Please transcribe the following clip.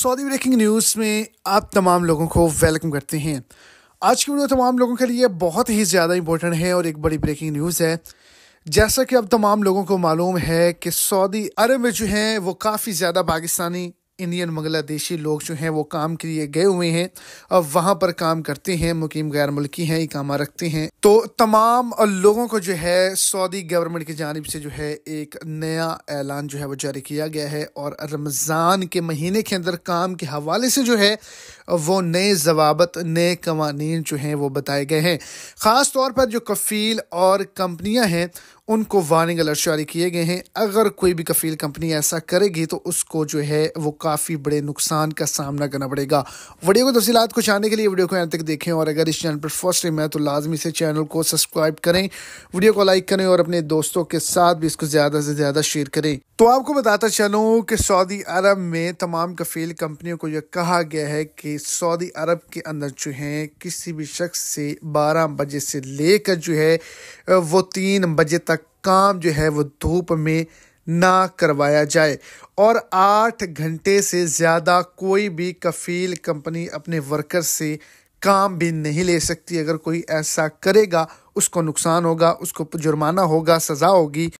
Saudi breaking news में आप तमाम लोगों को वेलकम करते हैं। आज की वीडियो तमाम लोगों के लिए बहुत ही ज़्यादा इंपॉर्टेंट है और एक बड़ी ब्रेकिंग न्यूज़ है। जैसा कि अब तमाम लोगों को मालूम है कि सऊदी अरब में जो हैं, वो काफ़ी ज़्यादा पाकिस्तानी इंडियन बांग्लादेशी लोग जो हैं, वो काम के लिए गए हुए हैं। अब वहाँ पर काम करते हैं, मुकीम गैर मुल्की हैं, इकामा रखते हैं। तो तमाम लोगों को जो है, सऊदी गवर्नमेंट की जानब से जो है, एक नया ऐलान जो है, वो जारी किया गया है। और रमज़ान के महीने के अंदर काम के हवाले से जो है वो नए जवाबत, नए कवानीन जो हैं वो बताए गए हैं। ख़ास तौर पर जो कफ़ील और कंपनियाँ हैं, उनको वार्निंग अलर्ट जारी किए गए हैं। अगर कोई भी कफील कंपनी ऐसा करेगी तो उसको जो है वो काफ़ी बड़े नुकसान का सामना करना पड़ेगा। वीडियो को तफसीत को जानने के लिए वीडियो को यहाँ तक देखें, और अगर इस चैनल पर फ़र्स्ट टाइम है तो लाजमी से चैनल को सब्सक्राइब करें, वीडियो को लाइक करें, और अपने दोस्तों के साथ भी इसको ज़्यादा से ज़्यादा शेयर करें। तो आपको बताता चलूँ कि सऊदी अरब में तमाम कफील कंपनियों को यह कहा गया है कि सऊदी अरब के अंदर जो है, किसी भी शख्स से बारह बजे से लेकर जो है, वो तीन बजे तक काम जो है, वो धूप में ना करवाया जाए। और आठ घंटे से ज़्यादा कोई भी कफील कंपनी अपने वर्कर से काम भी नहीं ले सकती। अगर कोई ऐसा करेगा, उसको नुकसान होगा, उसको जुर्माना होगा, सज़ा होगी